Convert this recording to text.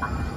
啊。